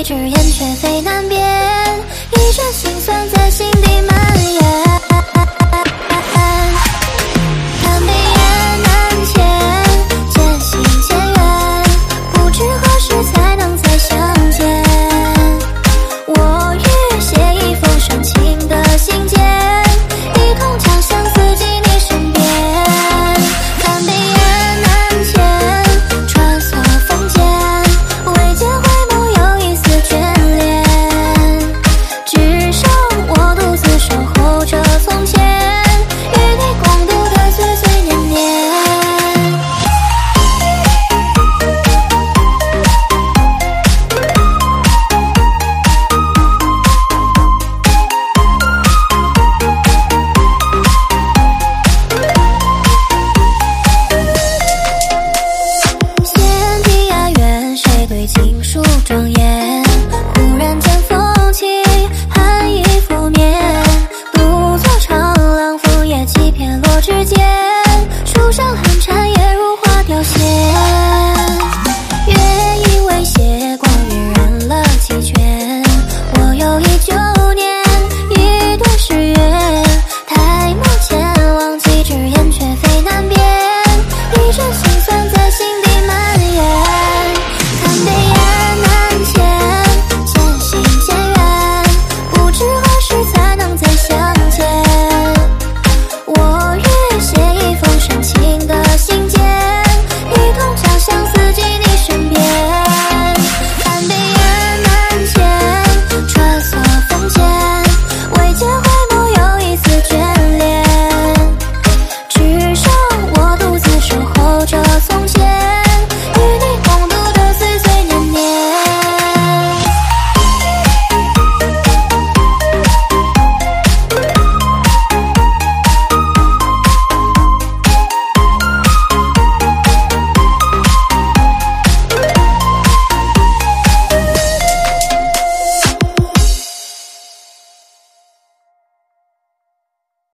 一纸烟却飞难边，